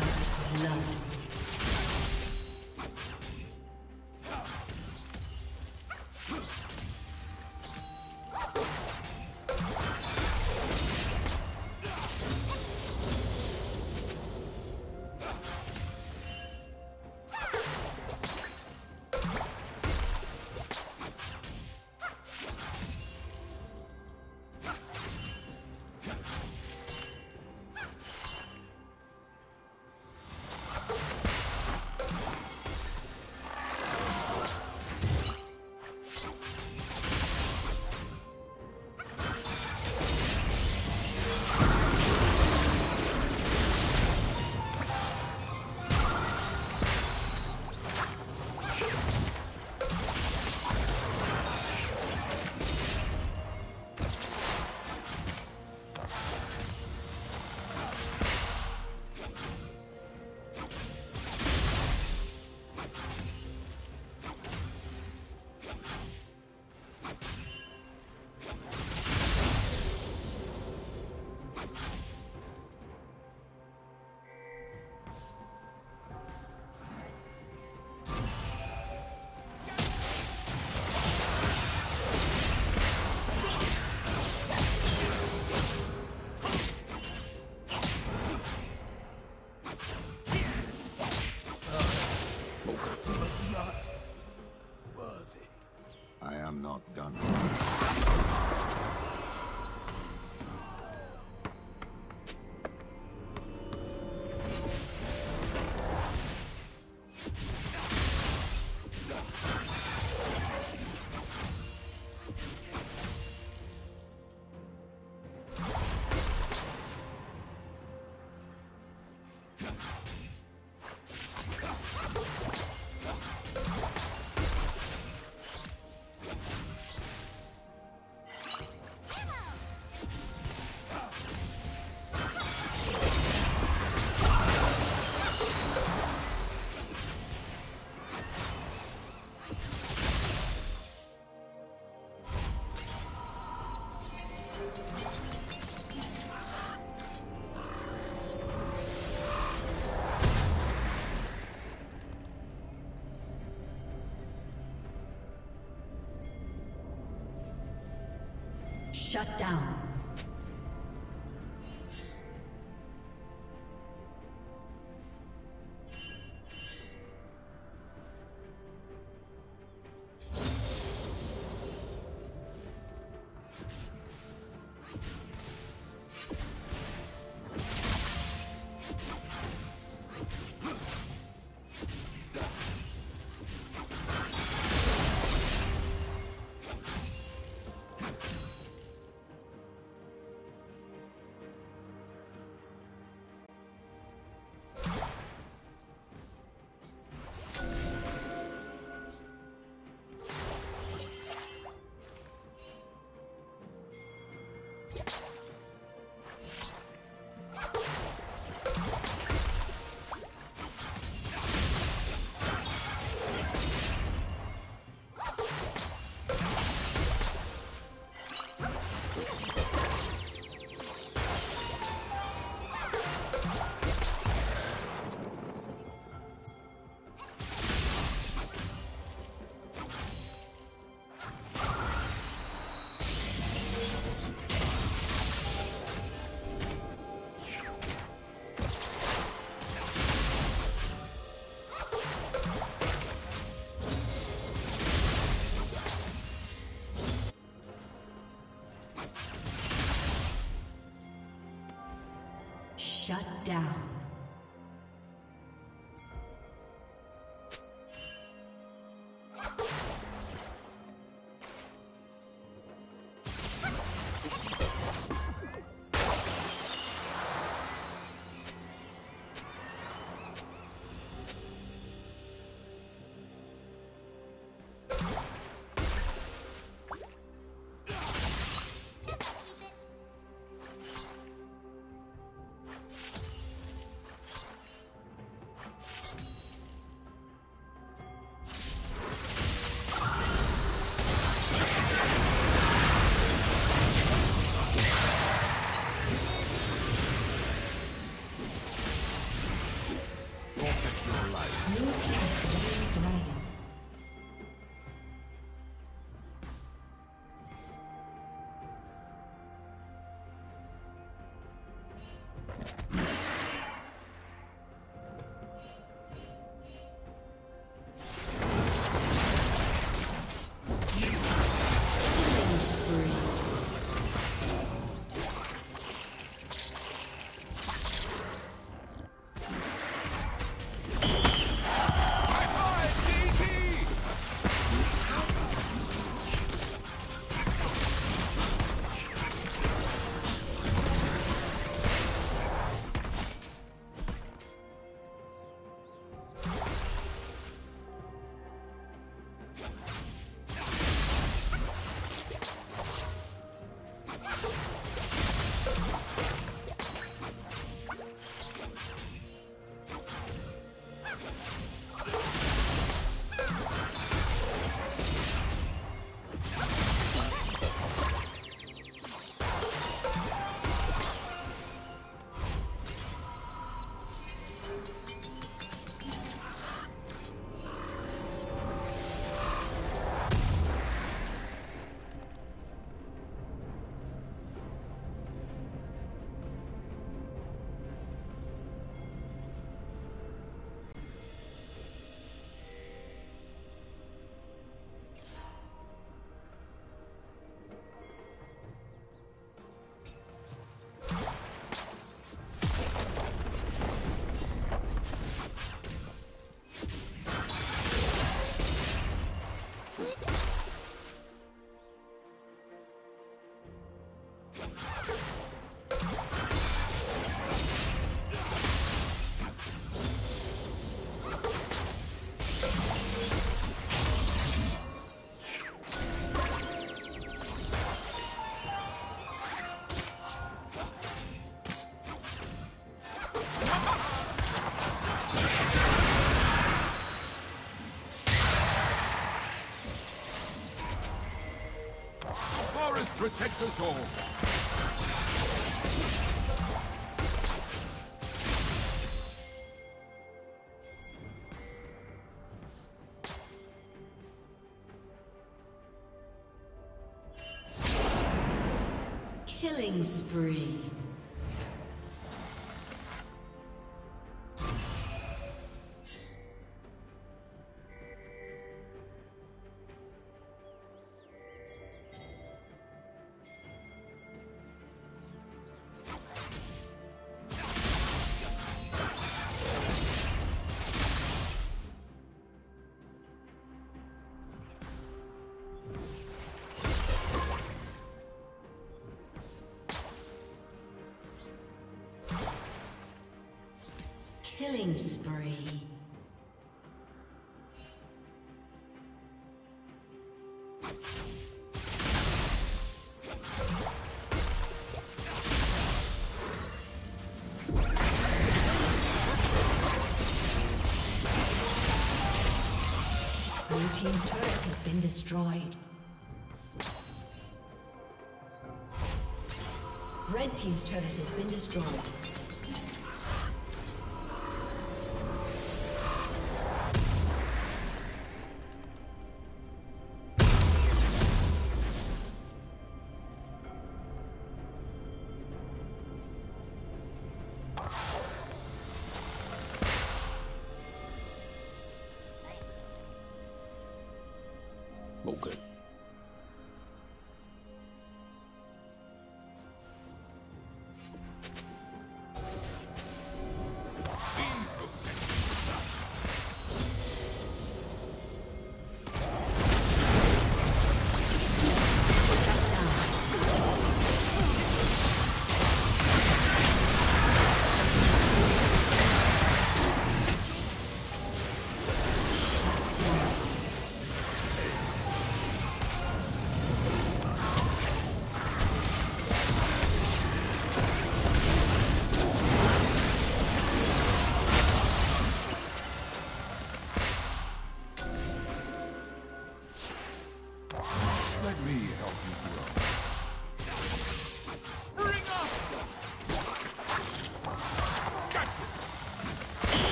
First blood. Shut down. Down. Protect us all. Killing spree. Team's turret has been destroyed. Red Team's turret has been destroyed.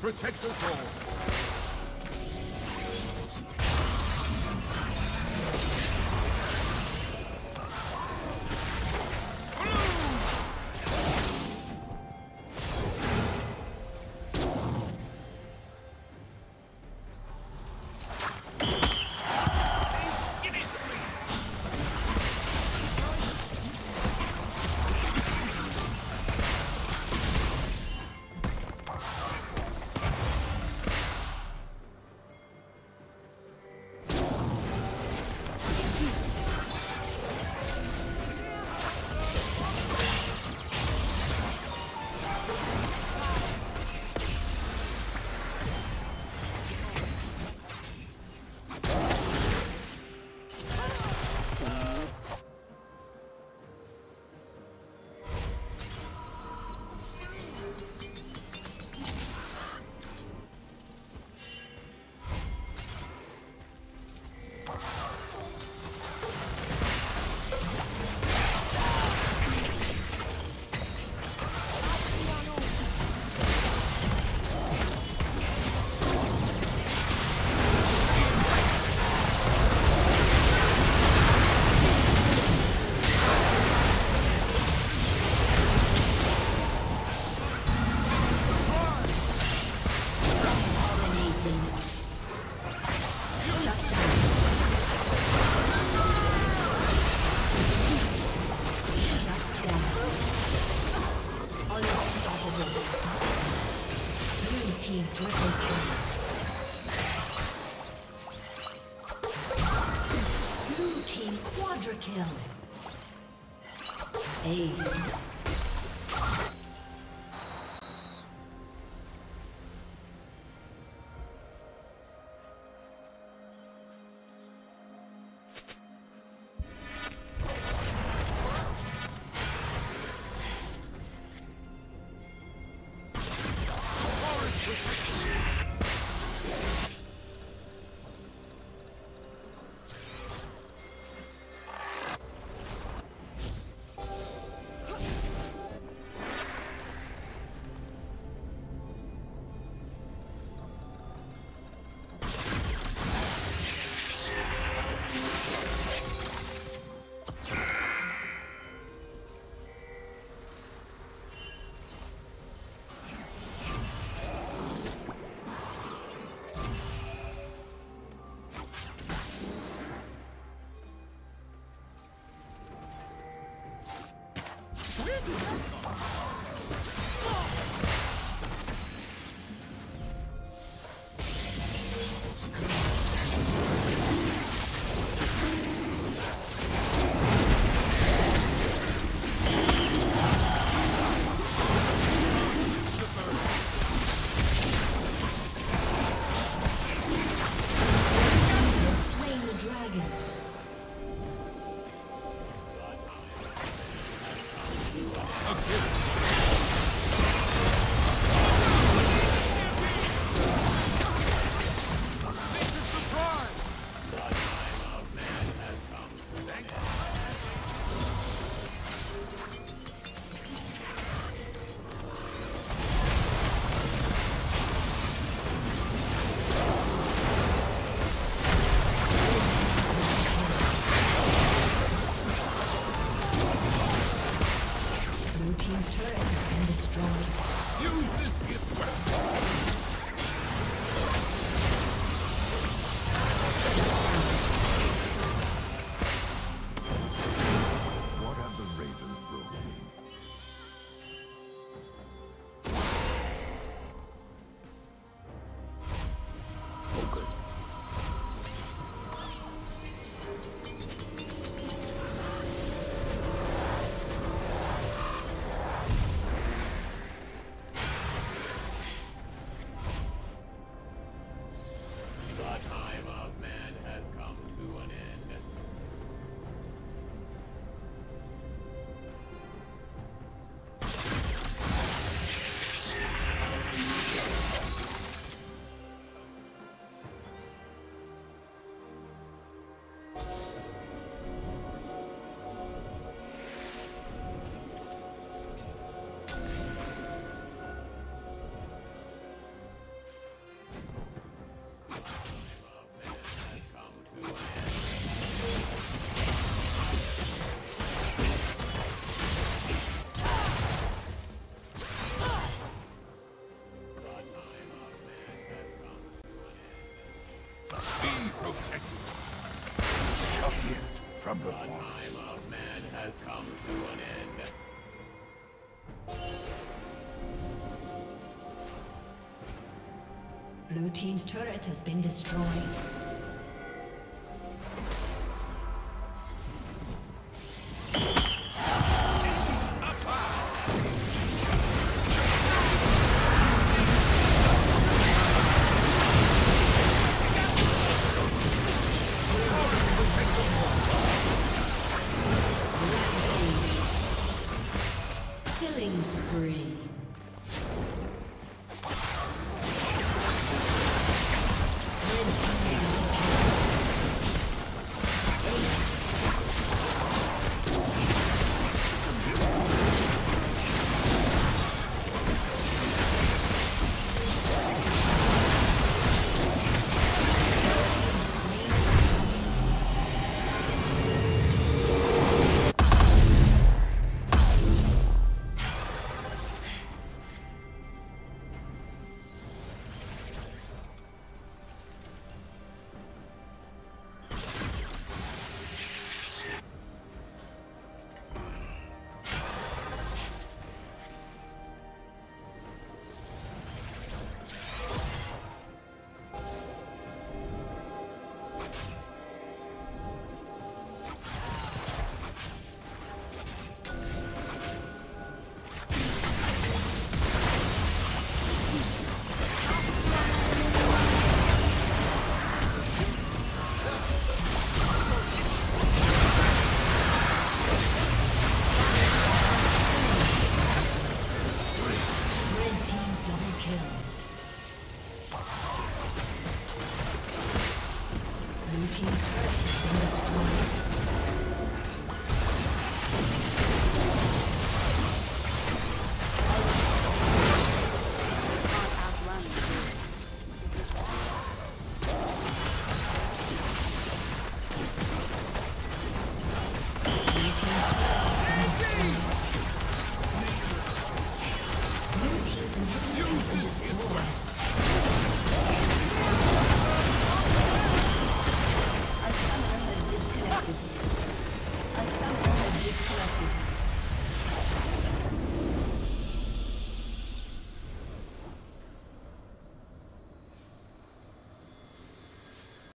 Protect us all. Ace. from the forest. Time of man has come to an end. Blue Team's turret has been destroyed.